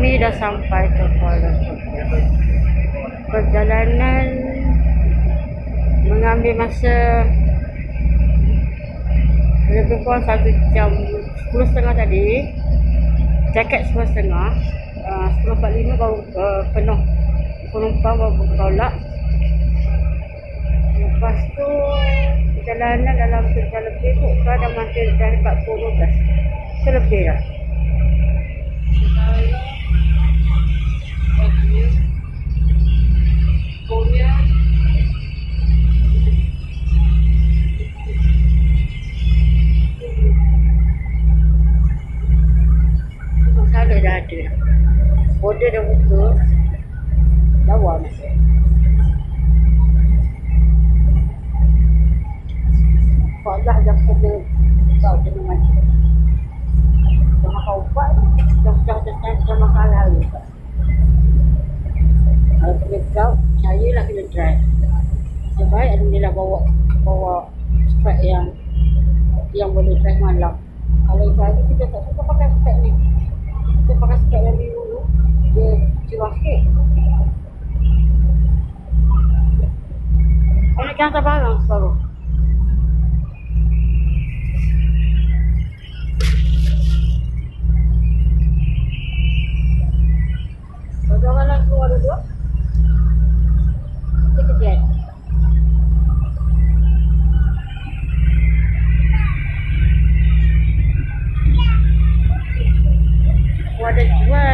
kami dah sampai ke Kuala Perjalanan mengambil masa lebih kurang satu jam sepuluh setengah tadi. Jaket sepuluh setengah. Ah, sepuluh empat lima baru uh, penuh. Penumpang baru bertolak. Lepas tu perjalanan dalam sejam lebih tu sekarang dah mati dah empat puluh dah selebih lah. Border dah buka. Lawa masih. Kalau dah kena kau kena mati. Kau buat. Dah dah dah dah dah makan lalu. Kalau kena kau, saya lah kena drive. Sebaik Alhamdulillah bawa bawa spek yang yang boleh drive malam. Kalau saya kita tak suka pakai spek ni. Kita pakai spek yang kan atas barang separuh Ada dua. Ada dua.